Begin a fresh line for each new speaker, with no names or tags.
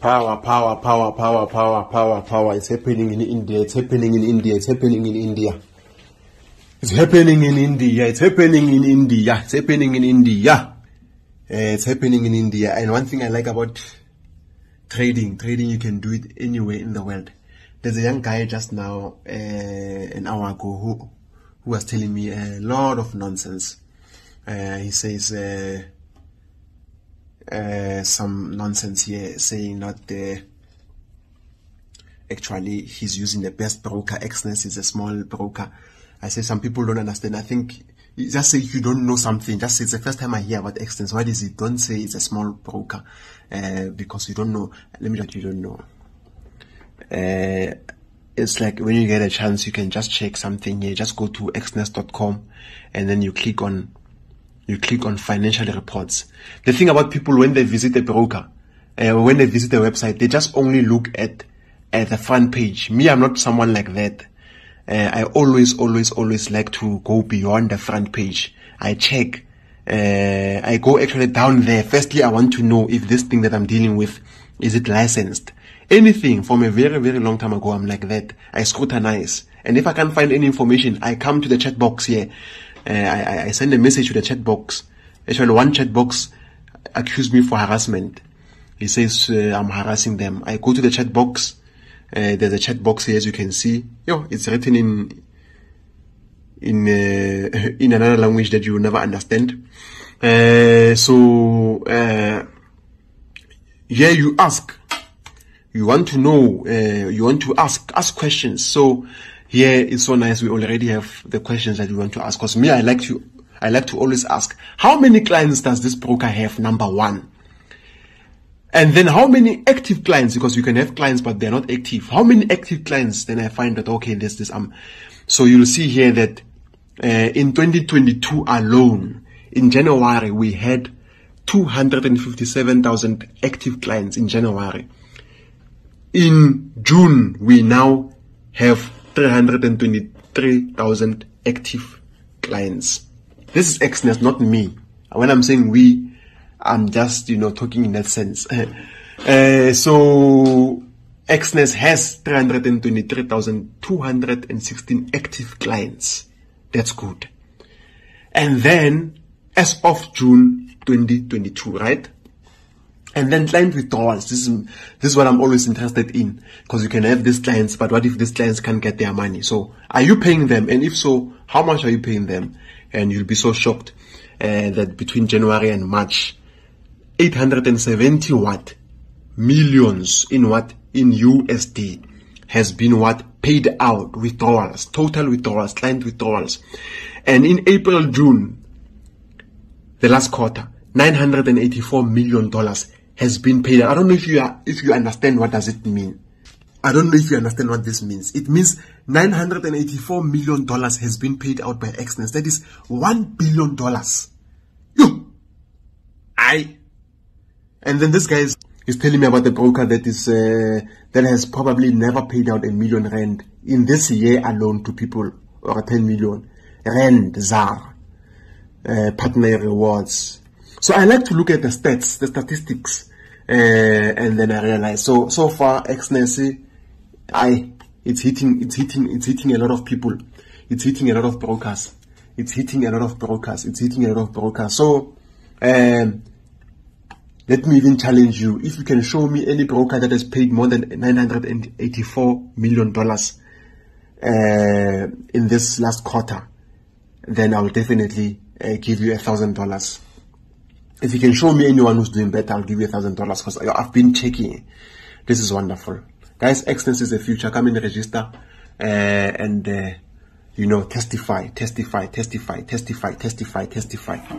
Power, power, power, power, power, power, power. It's happening in India. It's happening in India. It's happening in India. It's happening in India. It's happening in India. It's happening in India. Uh, it's happening in India. And one thing I like about trading, trading, you can do it anywhere in the world. There's a young guy just now, uh, an hour ago, who, who was telling me a lot of nonsense. Uh, he says, uh, uh, some nonsense here saying that uh, actually he's using the best broker. Exness is a small broker. I say some people don't understand. I think just say if you don't know something, just say it's the first time I hear about Exness. What is it? Don't say it's a small broker uh, because you don't know. Let me let you don't know. Uh, it's like when you get a chance, you can just check something here. Just go to exness.com and then you click on you click on financial reports. The thing about people when they visit a broker, uh, when they visit a website, they just only look at, at the front page. Me, I'm not someone like that. Uh, I always, always, always like to go beyond the front page. I check. Uh, I go actually down there. Firstly, I want to know if this thing that I'm dealing with, is it licensed? Anything from a very, very long time ago, I'm like that. I scrutinize. And if I can't find any information, I come to the chat box here uh, I, I send a message to the chat box. Actually, one chat box accused me for harassment. He says uh, I'm harassing them. I go to the chat box. Uh, there's a chat box here, as you can see. Yo, it's written in in uh, in another language that you will never understand. Uh, so uh, here you ask. You want to know. Uh, you want to ask ask questions. So here it's so nice. We already have the questions that we want to ask. Cause me, I like to, I like to always ask, how many clients does this broker have? Number one. And then how many active clients? Because you can have clients, but they're not active. How many active clients? Then I find that, okay, there's this, um, so you'll see here that, uh, in 2022 alone, in January, we had 257,000 active clients in January. In June, we now have 323,000 active clients. This is Exness, not me. When I'm saying we, I'm just, you know, talking in that sense. uh, so, Exness has 323,216 active clients. That's good. And then, as of June 2022, right? And then client withdrawals. This is, this is what I'm always interested in. Because you can have these clients, but what if these clients can't get their money? So are you paying them? And if so, how much are you paying them? And you'll be so shocked uh, that between January and March, 870 what? Millions in what? In USD has been what? Paid out withdrawals, total withdrawals, client withdrawals. And in April, June, the last quarter, $984 million has been paid. I don't know if you are, if you understand what does it mean. I don't know if you understand what this means. It means 984 million dollars has been paid out by Exness. That is one billion dollars. You, I, and then this guy is, is, telling me about the broker that is uh, that has probably never paid out a million rand in this year alone to people or 10 million rand ZAR uh, partner rewards. So I like to look at the stats, the statistics uh, and then I realize. so so far Exness, I it's hitting it's hitting it's hitting a lot of people, it's hitting a lot of brokers, it's hitting a lot of brokers, it's hitting a lot of brokers. So um, let me even challenge you. If you can show me any broker that has paid more than $984 million uh, in this last quarter, then I will definitely uh, give you a thousand dollars. If you can show me anyone who's doing better, I'll give you a thousand dollars because I've been checking. This is wonderful. Guys, Exness is the future. Come in, register, uh, and, uh, you know, testify, testify, testify, testify, testify, testify.